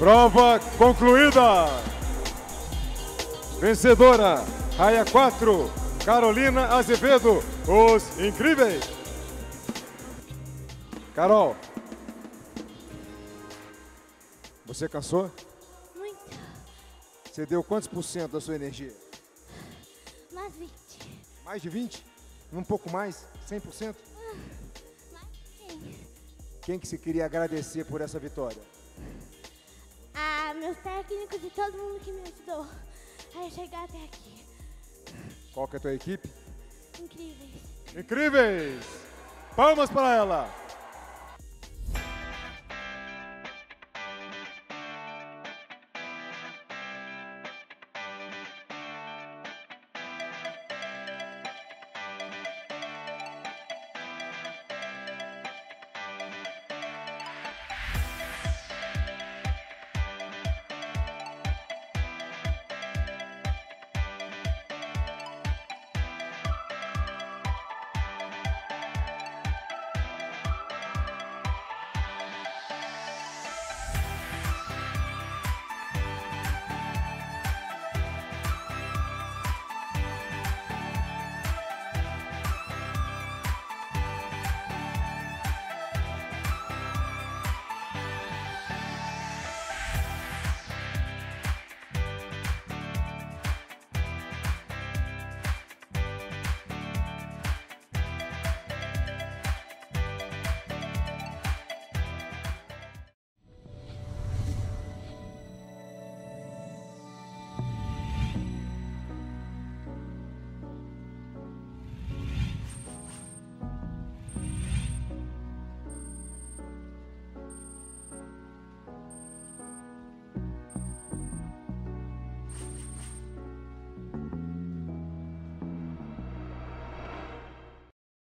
Prova concluída. Vencedora, raia 4, Carolina Azevedo, os incríveis. Carol, você cansou? Muito. Você deu quantos por cento da sua energia? Mais 20. Mais de 20? Um pouco mais? 100%? Mais sim. Quem que você queria agradecer por essa vitória? Técnicos e todo mundo que me ajudou a chegar até aqui. Qual que é a tua equipe? Incríveis. Incríveis! Palmas para ela!